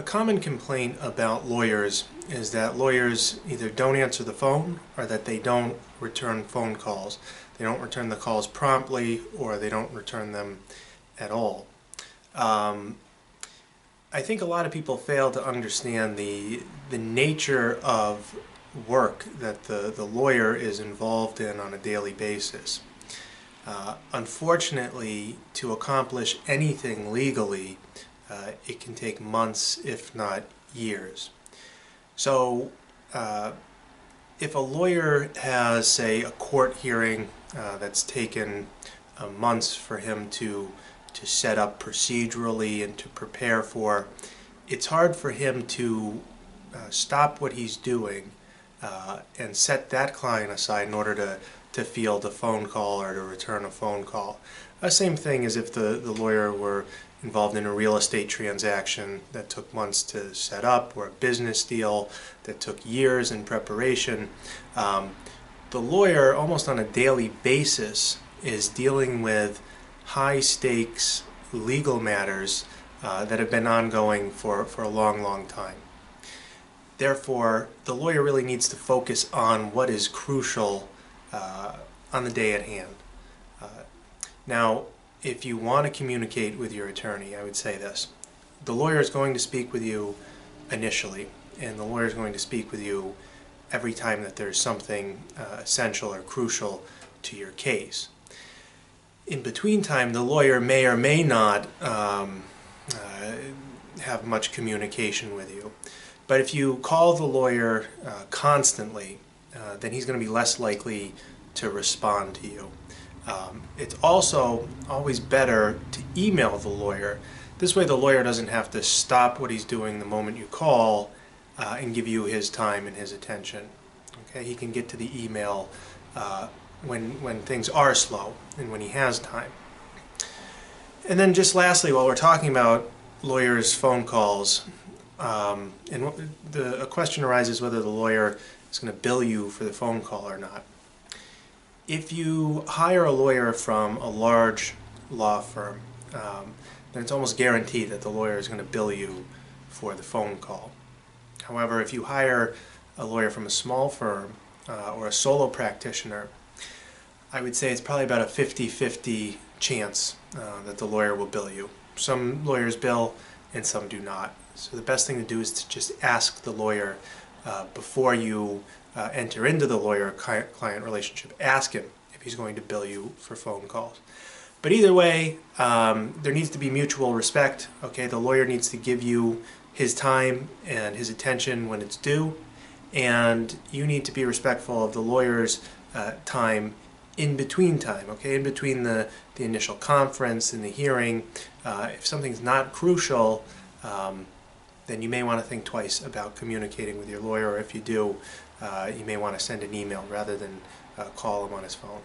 A common complaint about lawyers is that lawyers either don't answer the phone or that they don't return phone calls. They don't return the calls promptly or they don't return them at all. Um, I think a lot of people fail to understand the, the nature of work that the, the lawyer is involved in on a daily basis. Uh, unfortunately, to accomplish anything legally, uh, it can take months, if not years. So, uh, if a lawyer has, say, a court hearing uh, that's taken uh, months for him to to set up procedurally and to prepare for, it's hard for him to uh, stop what he's doing uh, and set that client aside in order to to field a phone call or to return a phone call. Uh, same thing as if the, the lawyer were involved in a real estate transaction that took months to set up or a business deal that took years in preparation. Um, the lawyer, almost on a daily basis, is dealing with high stakes legal matters uh, that have been ongoing for, for a long, long time. Therefore, the lawyer really needs to focus on what is crucial uh, on the day at hand. Uh, now, if you want to communicate with your attorney, I would say this. The lawyer is going to speak with you initially, and the lawyer is going to speak with you every time that there's something uh, essential or crucial to your case. In between time, the lawyer may or may not um, uh, have much communication with you. But if you call the lawyer uh, constantly, uh, then he's going to be less likely to respond to you. Um, it's also always better to email the lawyer. This way, the lawyer doesn't have to stop what he's doing the moment you call uh, and give you his time and his attention. Okay, he can get to the email uh, when when things are slow and when he has time. And then, just lastly, while we're talking about lawyers' phone calls, um, and the, a question arises whether the lawyer is going to bill you for the phone call or not. If you hire a lawyer from a large law firm, um, then it's almost guaranteed that the lawyer is going to bill you for the phone call. However, if you hire a lawyer from a small firm uh, or a solo practitioner, I would say it's probably about a 50-50 chance uh, that the lawyer will bill you. Some lawyers bill and some do not. So the best thing to do is to just ask the lawyer uh, before you uh, enter into the lawyer-client relationship. Ask him if he's going to bill you for phone calls. But either way, um, there needs to be mutual respect. Okay, the lawyer needs to give you his time and his attention when it's due, and you need to be respectful of the lawyer's uh, time in between time. Okay, in between the the initial conference and the hearing. Uh, if something's not crucial. Um, then you may want to think twice about communicating with your lawyer, or if you do, uh, you may want to send an email rather than uh, call him on his phone.